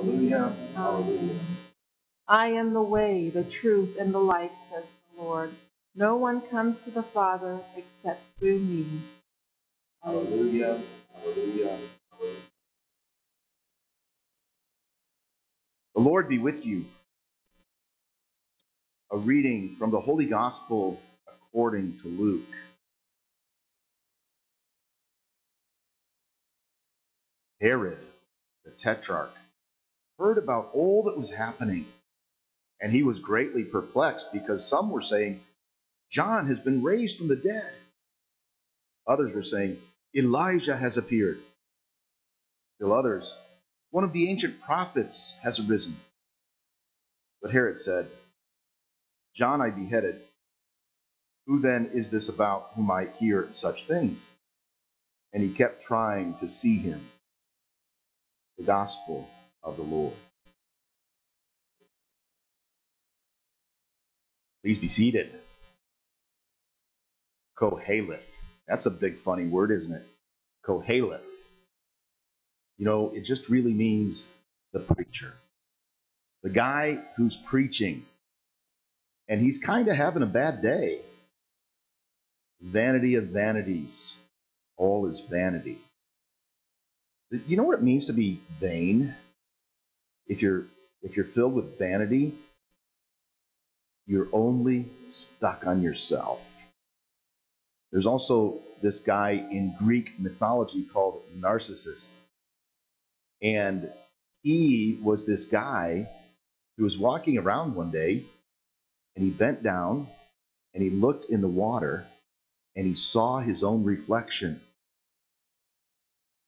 Hallelujah. Hallelujah. I am the way, the truth, and the life, says the Lord. No one comes to the Father except through me. Hallelujah. Hallelujah. The Lord be with you. A reading from the Holy Gospel according to Luke. Herod, the tetrarch, heard about all that was happening, and he was greatly perplexed because some were saying, John has been raised from the dead. Others were saying, Elijah has appeared. Still others, one of the ancient prophets has arisen. But Herod said, John I beheaded. Who then is this about whom I hear such things? And he kept trying to see him. The gospel of the Lord. Please be seated. Koheleth. That's a big funny word, isn't it? Koheleth. You know, it just really means the preacher. The guy who's preaching. And he's kind of having a bad day. Vanity of vanities. All is vanity. You know what it means to be vain? If you're if you're filled with vanity, you're only stuck on yourself. There's also this guy in Greek mythology called Narcissus. And he was this guy who was walking around one day and he bent down and he looked in the water and he saw his own reflection.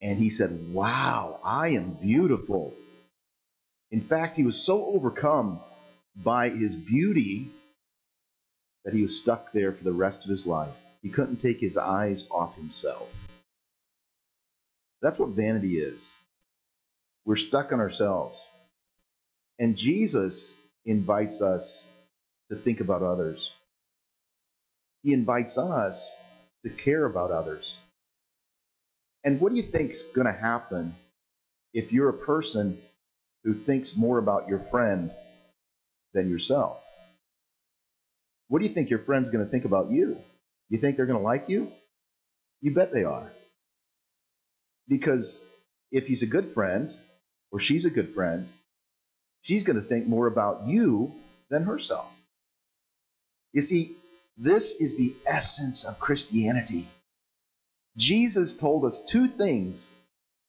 And he said, Wow, I am beautiful. In fact, he was so overcome by his beauty that he was stuck there for the rest of his life. He couldn't take his eyes off himself. That's what vanity is. We're stuck on ourselves. And Jesus invites us to think about others. He invites us to care about others. And what do you think's going to happen if you're a person who thinks more about your friend than yourself? What do you think your friend's going to think about you? You think they're going to like you? You bet they are. Because if he's a good friend or she's a good friend, she's going to think more about you than herself. You see, this is the essence of Christianity. Jesus told us two things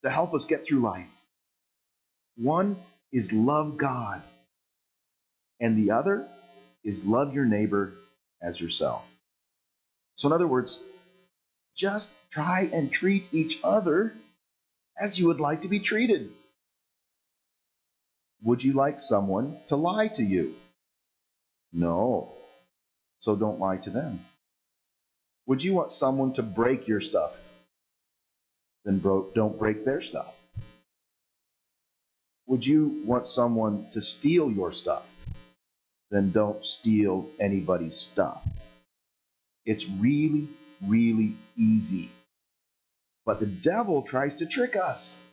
to help us get through life. One is love God, and the other is love your neighbor as yourself. So, in other words, just try and treat each other as you would like to be treated. Would you like someone to lie to you? No. So don't lie to them. Would you want someone to break your stuff? Then don't break their stuff. Would you want someone to steal your stuff? Then don't steal anybody's stuff. It's really, really easy. But the devil tries to trick us.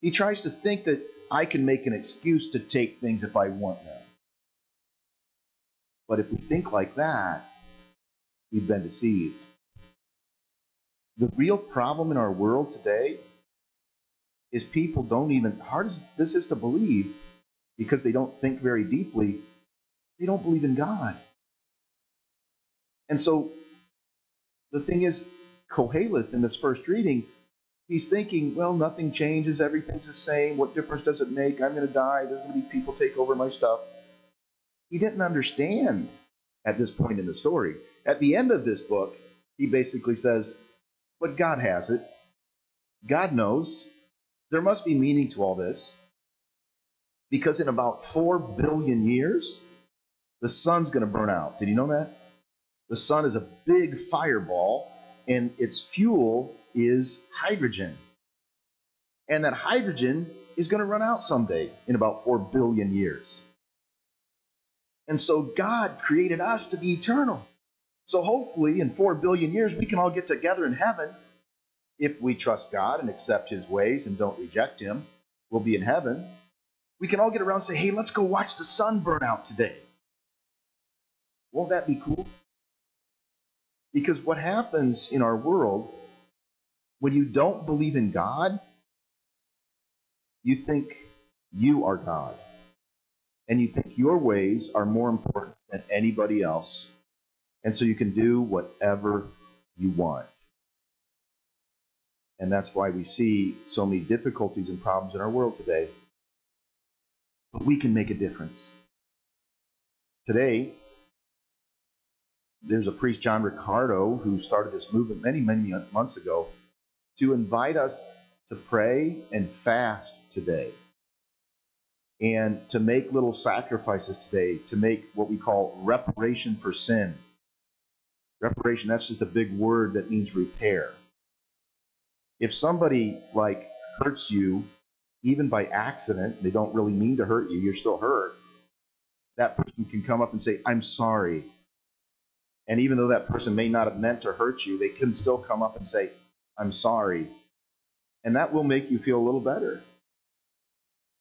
He tries to think that I can make an excuse to take things if I want them. But if we think like that, we've been deceived. The real problem in our world today is people don't even, hard as this is to believe, because they don't think very deeply, they don't believe in God. And so the thing is, Koheleth in this first reading, he's thinking, well, nothing changes, everything's the same. What difference does it make? I'm going to die. There's going to be people take over my stuff. He didn't understand at this point in the story. At the end of this book, he basically says, but God has it. God knows. There must be meaning to all this. Because in about 4 billion years, the sun's going to burn out. Did you know that? The sun is a big fireball, and its fuel is hydrogen. And that hydrogen is going to run out someday in about 4 billion years. And so God created us to be eternal. So hopefully in 4 billion years, we can all get together in heaven if we trust God and accept his ways and don't reject him. We'll be in heaven. We can all get around and say, hey, let's go watch the sun burn out today. Won't that be cool? Because what happens in our world when you don't believe in God, you think you are God. And you think your ways are more important than anybody else. And so you can do whatever you want. And that's why we see so many difficulties and problems in our world today. But we can make a difference. Today, there's a priest, John Riccardo, who started this movement many, many months ago to invite us to pray and fast today and to make little sacrifices today to make what we call reparation for sin. Reparation, that's just a big word that means repair. If somebody like hurts you, even by accident, they don't really mean to hurt you, you're still hurt, that person can come up and say, I'm sorry. And even though that person may not have meant to hurt you, they can still come up and say, I'm sorry. And that will make you feel a little better.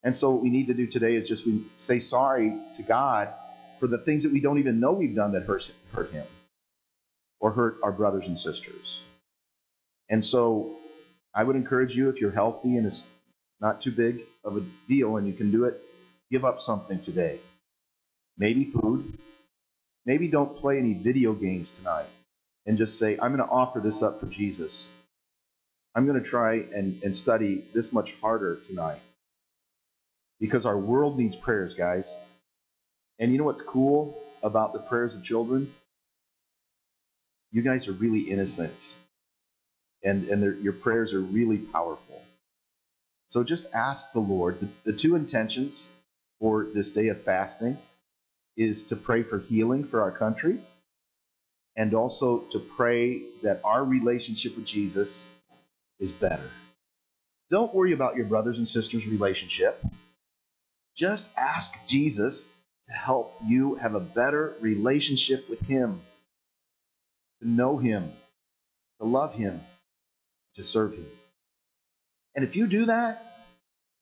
And so what we need to do today is just we say sorry to God for the things that we don't even know we've done that hurt, hurt him or hurt our brothers and sisters. And so I would encourage you, if you're healthy and it's not too big of a deal and you can do it, give up something today. Maybe food. Maybe don't play any video games tonight and just say, I'm going to offer this up for Jesus. I'm going to try and, and study this much harder tonight. Because our world needs prayers, guys. And you know what's cool about the prayers of children? You guys are really innocent. And, and your prayers are really powerful. So just ask the Lord. The, the two intentions for this day of fasting is to pray for healing for our country and also to pray that our relationship with Jesus is better. Don't worry about your brothers and sisters' relationship. Just ask Jesus to help you have a better relationship with Him, to know Him, to love Him, to serve Him. And if you do that,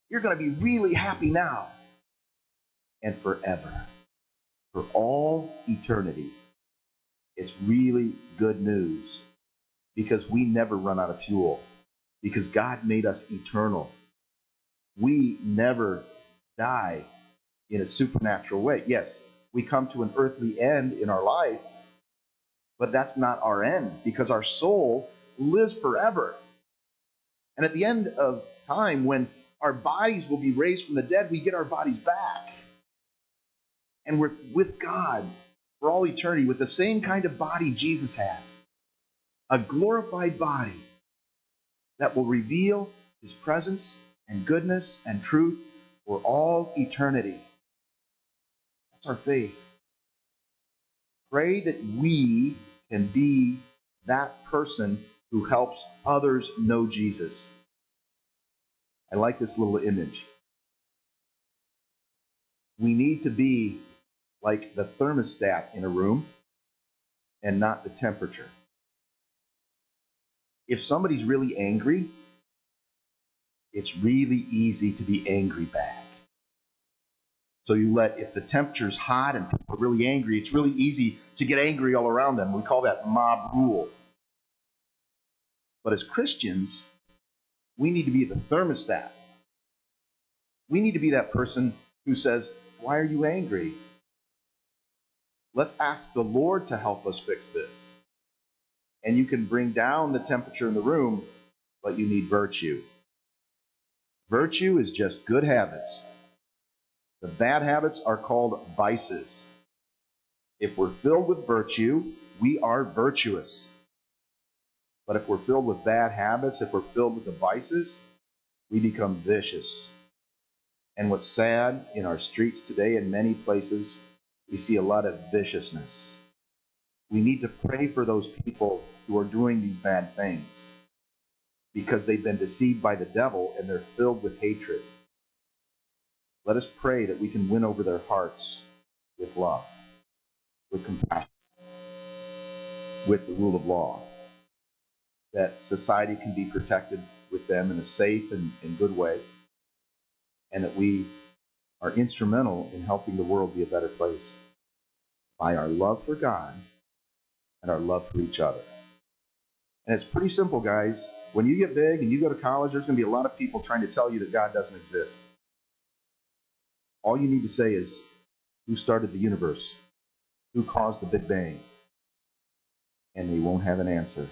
you're going to be really happy now and forever, for all eternity. It's really good news because we never run out of fuel because God made us eternal. We never die in a supernatural way. Yes, we come to an earthly end in our life, but that's not our end because our soul lives forever. And at the end of time, when our bodies will be raised from the dead, we get our bodies back. And we're with God for all eternity with the same kind of body Jesus has a glorified body that will reveal his presence and goodness and truth for all eternity. That's our faith. Pray that we can be that person who helps others know Jesus. I like this little image. We need to be like the thermostat in a room and not the temperature if somebody's really angry, it's really easy to be angry back. So you let, if the temperature's hot and people are really angry, it's really easy to get angry all around them. We call that mob rule. But as Christians, we need to be the thermostat. We need to be that person who says, Why are you angry? Let's ask the Lord to help us fix this and you can bring down the temperature in the room, but you need virtue. Virtue is just good habits. The bad habits are called vices. If we're filled with virtue, we are virtuous. But if we're filled with bad habits, if we're filled with the vices, we become vicious. And what's sad in our streets today, in many places, we see a lot of viciousness. We need to pray for those people who are doing these bad things because they've been deceived by the devil and they're filled with hatred. Let us pray that we can win over their hearts with love, with compassion, with the rule of law, that society can be protected with them in a safe and, and good way, and that we are instrumental in helping the world be a better place by our love for God and our love for each other. And it's pretty simple, guys. When you get big and you go to college, there's going to be a lot of people trying to tell you that God doesn't exist. All you need to say is, Who started the universe? Who caused the Big Bang? And they won't have an answer.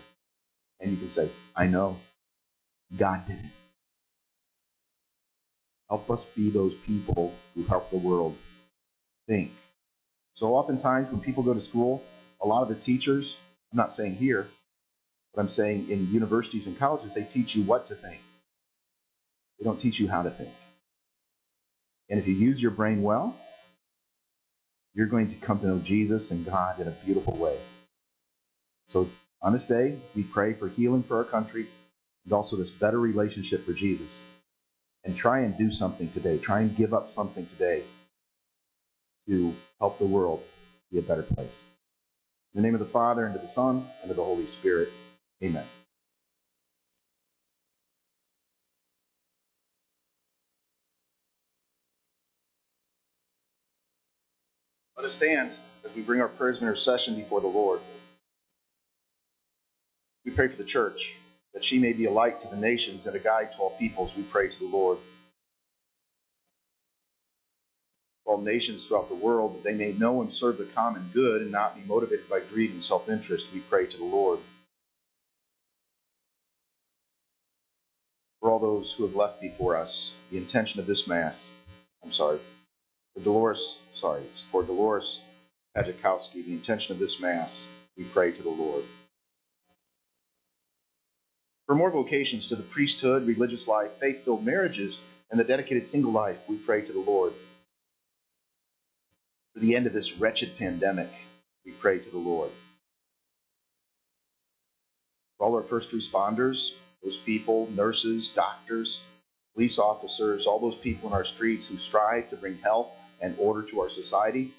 And you can say, I know. God did it. Help us be those people who help the world think. So oftentimes when people go to school, a lot of the teachers, I'm not saying here, but I'm saying in universities and colleges, they teach you what to think. They don't teach you how to think. And if you use your brain well, you're going to come to know Jesus and God in a beautiful way. So on this day, we pray for healing for our country and also this better relationship for Jesus. And try and do something today. Try and give up something today to help the world be a better place. In the name of the Father, and of the Son, and of the Holy Spirit. Amen. Let us stand as we bring our prayers of intercession before the Lord. We pray for the church, that she may be a light to the nations and a guide to all peoples. We pray to the Lord. All nations throughout the world, that they may know and serve the common good and not be motivated by greed and self interest. We pray to the Lord. For all those who have left before us, the intention of this Mass, I'm sorry, for Dolores, sorry, it's for Dolores Pajakowski, the intention of this Mass, we pray to the Lord. For more vocations to the priesthood, religious life, faith filled marriages, and the dedicated single life, we pray to the Lord. For the end of this wretched pandemic, we pray to the Lord. For all our first responders, those people, nurses, doctors, police officers, all those people in our streets who strive to bring health and order to our society,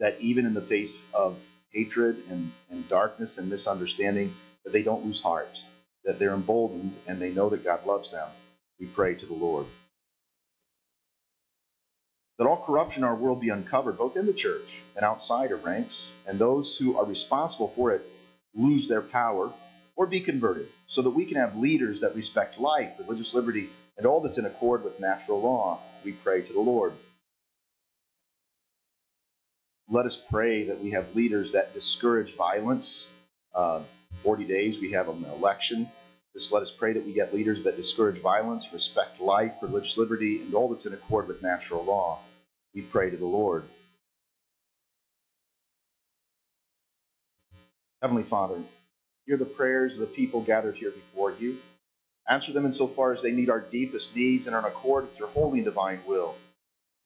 that even in the face of hatred and, and darkness and misunderstanding, that they don't lose heart, that they're emboldened and they know that God loves them. We pray to the Lord. That all corruption in our world be uncovered, both in the church and outside of ranks, and those who are responsible for it lose their power or be converted, so that we can have leaders that respect life, religious liberty, and all that's in accord with natural law. We pray to the Lord. Let us pray that we have leaders that discourage violence. Uh, 40 days, we have an election. Just let us pray that we get leaders that discourage violence, respect life, religious liberty, and all that's in accord with natural law. We pray to the Lord. Heavenly Father, hear the prayers of the people gathered here before you. Answer them insofar as they meet our deepest needs and are in accord with your holy and divine will.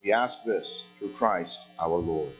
We ask this through Christ our Lord.